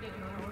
waiting around.